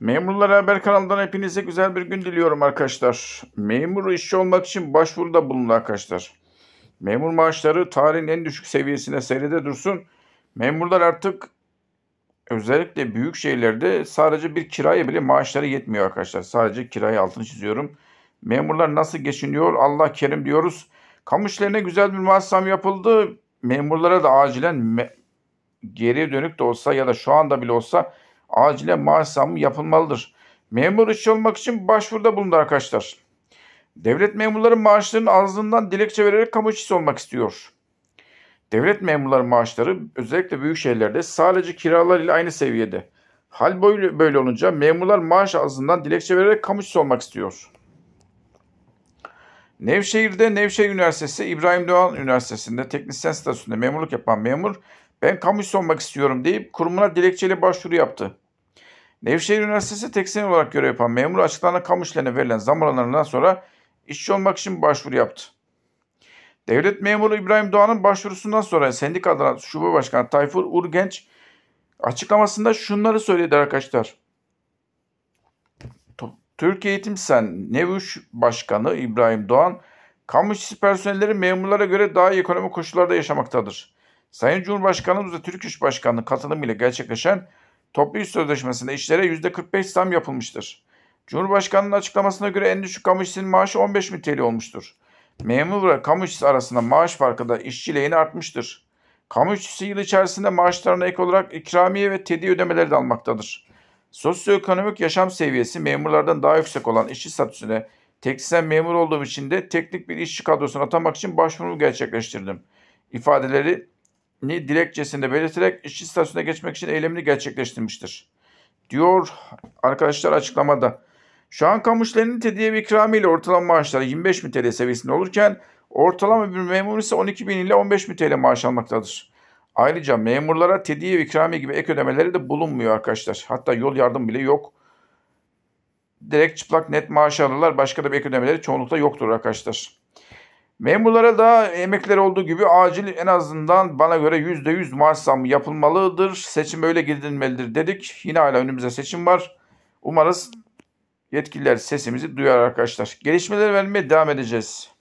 Memurlar Haber kanalından hepinize güzel bir gün diliyorum arkadaşlar. Memur işçi olmak için başvuruda bulunun arkadaşlar. Memur maaşları tarihin en düşük seviyesine seyrede dursun. Memurlar artık özellikle büyük şehirlerde sadece bir kiraya bile maaşları yetmiyor arkadaşlar. Sadece kiraya altını çiziyorum. Memurlar nasıl geçiniyor Allah kerim diyoruz. Kamu işlerine güzel bir maaş zam yapıldı. Memurlara da acilen me- geriye dönük de olsa ya da şu anda bile olsa acilen maaş zammı yapılmalıdır. Memur işçi olmak için başvuruda bulundu arkadaşlar. Devlet memurları maaşlarının ağzından dilekçe vererek kamu işçisi olmak istiyor. Devlet memurları maaşları özellikle büyük şehirlerde sadece kiralar ile aynı seviyede. Hal böyle, olunca memurlar maaş ağzından dilekçe vererek kamu işçisi olmak istiyor. Nevşehir'de Nevşehir Üniversitesi İbrahim Doğan Üniversitesi'nde teknisyen statüsünde memurluk yapan memur ben kamu işçisi olmak istiyorum deyip kurumuna dilekçeyle başvuru yaptı. Nevşehir Üniversitesi teknisyen olarak görev yapan memur açıklanan kamu işlerine verilen zam oranlarından sonra işçi olmak için başvuru yaptı. Devlet memuru İbrahim Doğan'ın başvurusundan sonra sendika adına şube başkanı Tayfur Urgenç açıklamasında şunları söyledi arkadaşlar. Türkiye Eğitim Sen Nevuş Başkanı İbrahim Doğan, kamu işçisi personelleri memurlara göre daha iyi ekonomik koşullarda yaşamaktadır. Sayın Cumhurbaşkanımız ve Türk İş Başkanı'nın katılımıyla gerçekleşen toplu iş sözleşmesinde işlere %45 zam yapılmıştır. Cumhurbaşkanının açıklamasına göre en düşük kamu işçisinin maaşı 15 bin TL olmuştur. Memur ve kamu işçisi arasında maaş farkı da işçi lehine artmıştır. Kamu işçisi yıl içerisinde maaşlarına ek olarak ikramiye ve tedi ödemeleri de almaktadır. Sosyoekonomik yaşam seviyesi memurlardan daha yüksek olan işçi statüsüne teknisyen memur olduğum için de teknik bir işçi kadrosuna atamak için başvurumu gerçekleştirdim. İfadeleri ni dilekçesinde belirterek işçi statüsüne geçmek için eylemini gerçekleştirmiştir. Diyor arkadaşlar açıklamada. Şu an kamu işlerinin tediye ve ikramiye ile ortalama maaşları 25 bin TL seviyesinde olurken ortalama bir memur ise 12 bin ile 15 bin TL maaş almaktadır. Ayrıca memurlara tediye ve ikramiye gibi ek ödemeleri de bulunmuyor arkadaşlar. Hatta yol yardım bile yok. Direkt çıplak net maaş alırlar. Başka da bir ek ödemeleri çoğunlukla yoktur arkadaşlar. Memurlara da emekliler olduğu gibi acil en azından bana göre %100 maaş zammı yapılmalıdır. Seçim öyle gidilmelidir dedik. Yine hala önümüzde seçim var. Umarız yetkililer sesimizi duyar arkadaşlar. Gelişmeleri vermeye devam edeceğiz.